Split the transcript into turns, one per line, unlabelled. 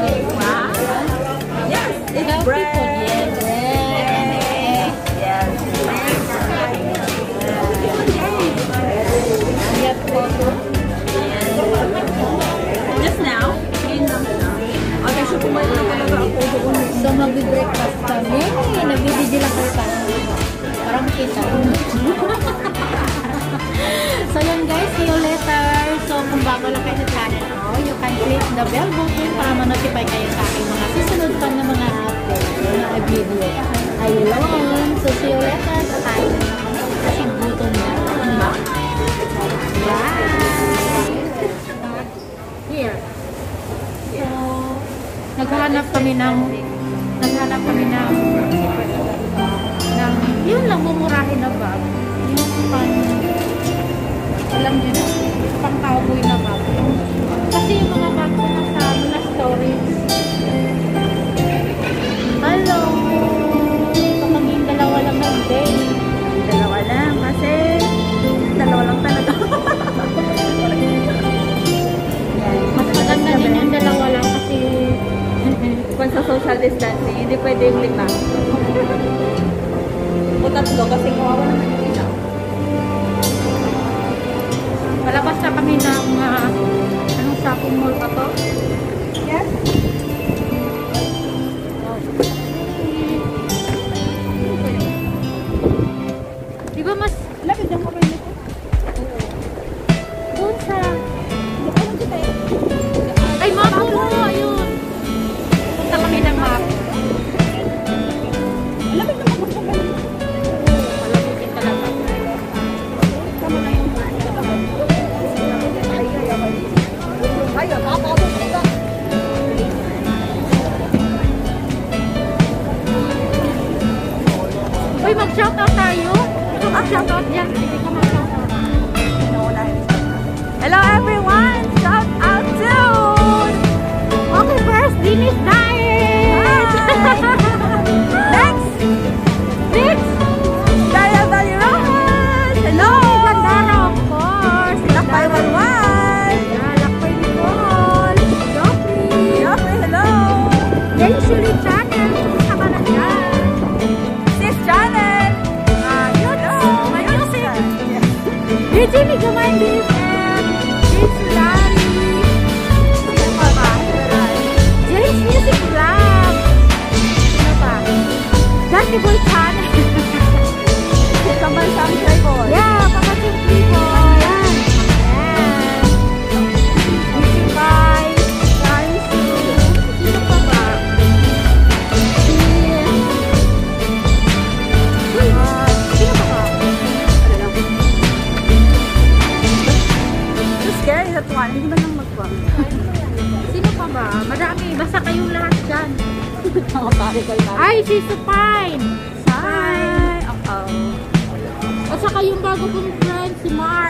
Yes, it's bread. Just now? Okay, so kumain na talaga ako doon.
So, magbe-breakfast kami. Nagbibigil lang kayo pa. Para makita. so, yun guys. See you later. So, kung bago lang kayo sa channel click the bell button para ma-notify kayo sa aking mga susunod pa na mga upload, mga video. Ayun. So, see you later. Kakain na kami kasi gutom na. Bye! Here. Naghahanap kami ng naghahanap kami ng ng yun lang mumurahin na bag yung pang alam niyo na pang cowboy na bag kasi yung mga bag ko nasa mga storage hello kami yung dalawa lang ng day
Dalawa lang kasi dalawa lang talaga.
Mas maganda din yung dalawa lang kasi
Kung sa social distancing, hindi pwede yung lima. O tatlo kasi kawawa naman yung isa.
palabas na kami ng anong shopping mall pa to? DJ Ligaman BFM! James Larry!
Sino pa ba?
James Music Vlog! Ano pa? Dati Boy Ay, si Supine!
Hi! Uh-oh.
At saka yung bago kong friend, si Mark.